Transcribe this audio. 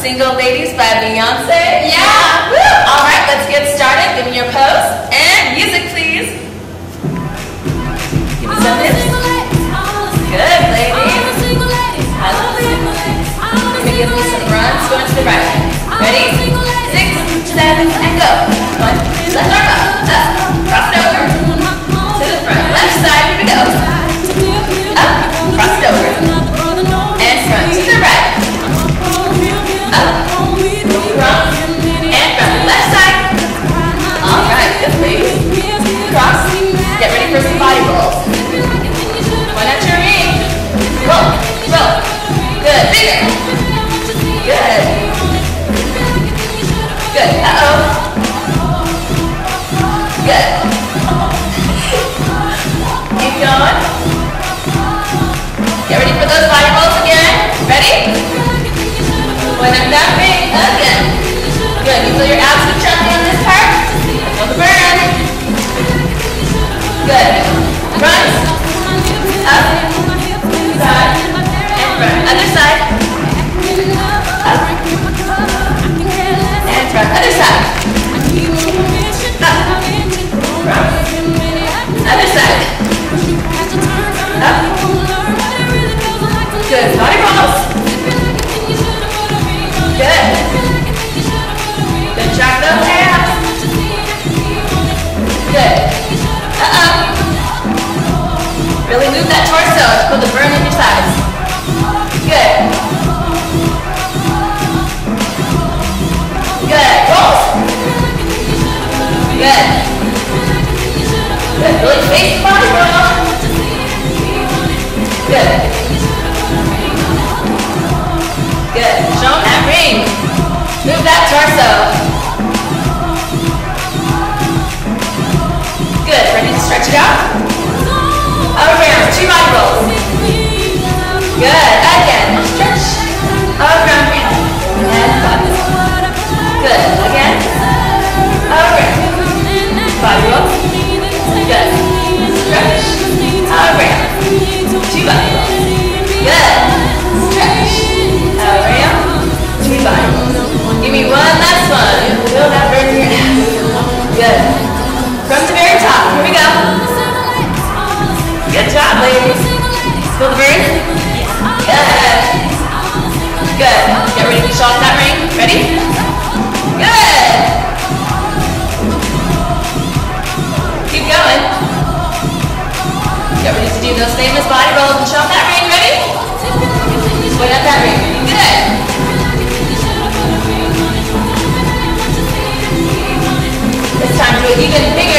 Single Ladies by Beyonce. Yeah. Woo. All right, let's get started. Give me your pose and music, please. Give me some hips. Good, ladies. I love. Give me some runs. Going to the right. Ready? Six, seven, and Keep going. Get ready for those body rolls again. Ready? One up that ring. Again. Good. You feel your abs contracting on this part? Feel the burn. Good. Really move that torso. Feel the burn in your thighs. Good. Good. Rolls. Good. Good. Really face the body roll. Good. Good. Show 'em that ring. Move that torso. Around. Two body Feel the burn? Good. Good. Get ready to off that ring. Ready? Good. Keep going. Get ready to do those famous body rolls and off that ring. Ready? Point at that ring. Good. This time do it even bigger.